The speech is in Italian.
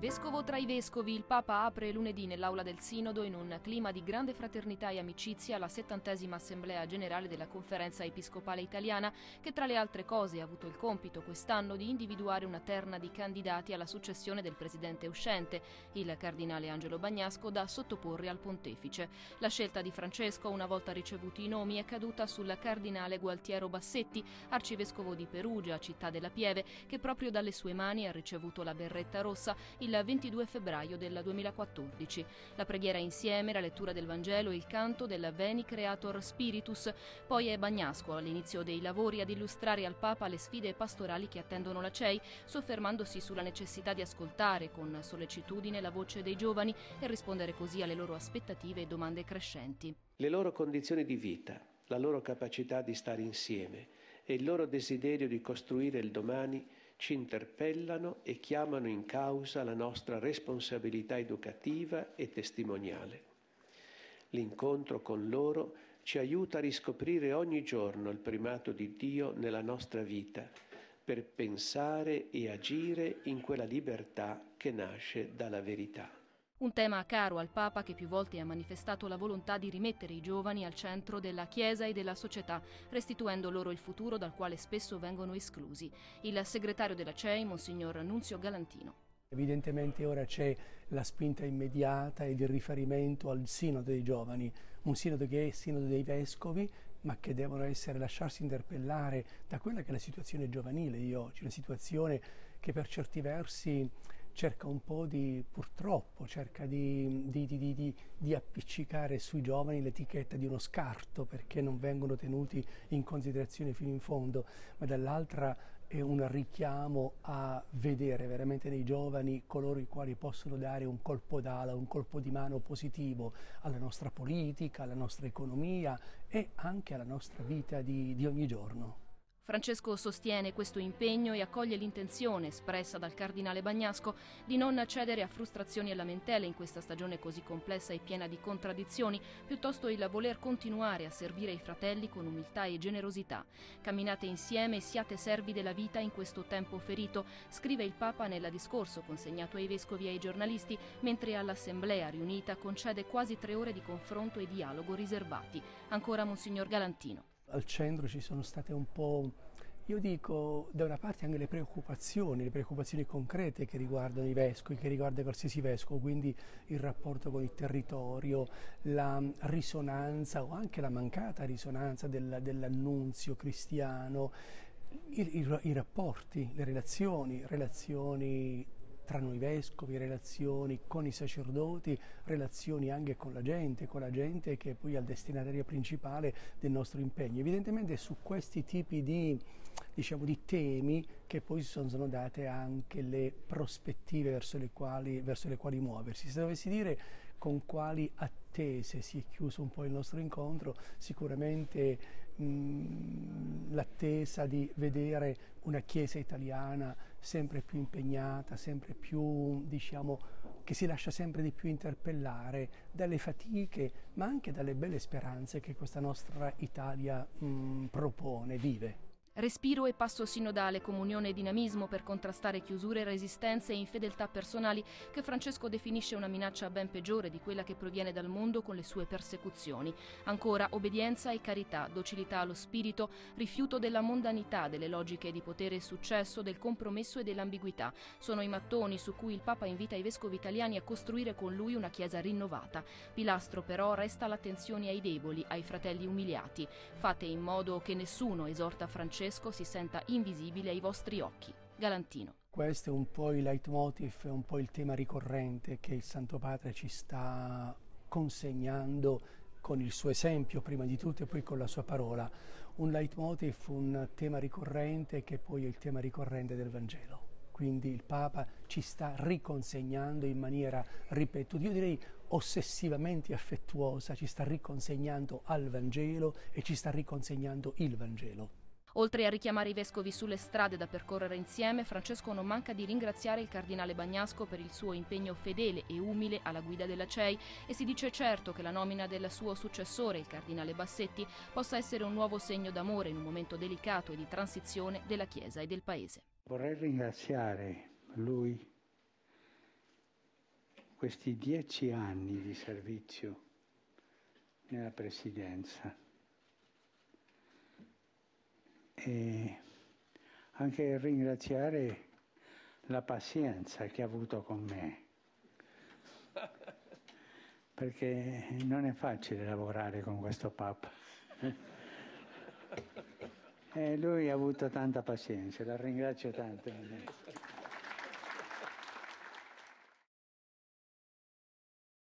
Vescovo tra i vescovi, il Papa apre lunedì nell'aula del Sinodo in un clima di grande fraternità e amicizia la settantesima Assemblea Generale della Conferenza Episcopale Italiana che tra le altre cose ha avuto il compito quest'anno di individuare una terna di candidati alla successione del presidente uscente, il cardinale Angelo Bagnasco, da sottoporre al pontefice. La scelta di Francesco, una volta ricevuti i nomi, è caduta sul cardinale Gualtiero Bassetti, arcivescovo di Perugia, città della Pieve, che proprio dalle sue mani ha ricevuto la berretta rossa, il il 22 febbraio del 2014. La preghiera insieme, la lettura del Vangelo e il canto del Veni Creator Spiritus. Poi è Bagnasco all'inizio dei lavori ad illustrare al Papa le sfide pastorali che attendono la CEI, soffermandosi sulla necessità di ascoltare con sollecitudine la voce dei giovani e rispondere così alle loro aspettative e domande crescenti. Le loro condizioni di vita, la loro capacità di stare insieme e il loro desiderio di costruire il domani ci interpellano e chiamano in causa la nostra responsabilità educativa e testimoniale. L'incontro con loro ci aiuta a riscoprire ogni giorno il primato di Dio nella nostra vita, per pensare e agire in quella libertà che nasce dalla verità. Un tema caro al Papa che più volte ha manifestato la volontà di rimettere i giovani al centro della Chiesa e della società, restituendo loro il futuro dal quale spesso vengono esclusi. Il segretario della CEI, Monsignor Nunzio Galantino. Evidentemente ora c'è la spinta immediata ed il riferimento al sinodo dei giovani, un sinodo che è il sinodo dei vescovi, ma che devono essere, lasciarsi interpellare da quella che è la situazione giovanile di oggi, una situazione che per certi versi cerca un po' di, purtroppo, cerca di, di, di, appiccicare sui giovani l'etichetta di uno scarto perché non vengono tenuti in considerazione fino in fondo, ma dall'altra è un richiamo a vedere veramente nei giovani coloro i quali possono dare un colpo d'ala, un colpo di mano positivo alla nostra politica, alla nostra economia e anche alla nostra vita di ogni giorno. Francesco sostiene questo impegno e accoglie l'intenzione espressa dal cardinale Bagnasco di non cedere a frustrazioni e lamentele in questa stagione così complessa e piena di contraddizioni, piuttosto il voler continuare a servire i fratelli con umiltà e generosità. Camminate insieme e siate servi della vita in questo tempo ferito, scrive il Papa nel discorso consegnato ai vescovi e ai giornalisti, mentre all'Assemblea riunita concede quasi tre ore di confronto e dialogo riservati. Ancora Monsignor Galantino al centro ci sono state un po', io dico, da una parte anche le preoccupazioni, le preoccupazioni concrete che riguardano i vescovi, che riguardano qualsiasi vescovo, quindi il rapporto con il territorio, la risonanza o anche la mancata risonanza del, dell'annunzio cristiano, i, i, i rapporti, le relazioni, relazioni tra noi vescovi, relazioni con i sacerdoti, relazioni anche con la gente, con la gente che poi è il destinatario principale del nostro impegno. Evidentemente su questi tipi di, diciamo, di temi che poi sono, sono date anche le prospettive verso le, quali, verso le quali muoversi. Se dovessi dire con quali attese si è chiuso un po' il nostro incontro, sicuramente l'attesa di vedere una Chiesa italiana sempre più impegnata, sempre più, diciamo, che si lascia sempre di più interpellare dalle fatiche, ma anche dalle belle speranze che questa nostra Italia mh, propone, vive. Respiro e passo sinodale, comunione e dinamismo per contrastare chiusure, resistenze e infedeltà personali che Francesco definisce una minaccia ben peggiore di quella che proviene dal mondo con le sue persecuzioni. Ancora obbedienza e carità, docilità allo spirito, rifiuto della mondanità, delle logiche di potere e successo, del compromesso e dell'ambiguità. Sono i mattoni su cui il Papa invita i vescovi italiani a costruire con lui una Chiesa rinnovata. Pilastro però resta l'attenzione ai deboli, ai fratelli umiliati. Fate in modo che nessuno, esorta Francesco, Francesco si senta invisibile ai vostri occhi. Galantino. Questo è un po' il leitmotiv, è un po' il tema ricorrente che il Santo Padre ci sta consegnando con il suo esempio prima di tutto e poi con la sua parola. Un leitmotiv, un tema ricorrente che poi è il tema ricorrente del Vangelo. Quindi il Papa ci sta riconsegnando in maniera, ripeto, io direi ossessivamente affettuosa, ci sta riconsegnando al Vangelo e ci sta riconsegnando il Vangelo. Oltre a richiamare i vescovi sulle strade da percorrere insieme, Francesco non manca di ringraziare il cardinale Bagnasco per il suo impegno fedele e umile alla guida della CEI e si dice certo che la nomina del suo successore, il cardinale Bassetti, possa essere un nuovo segno d'amore in un momento delicato e di transizione della Chiesa e del Paese. Vorrei ringraziare lui questi dieci anni di servizio nella presidenza e anche ringraziare la pazienza che ha avuto con me, perché non è facile lavorare con questo Papa. E lui ha avuto tanta pazienza, la ringrazio tanto.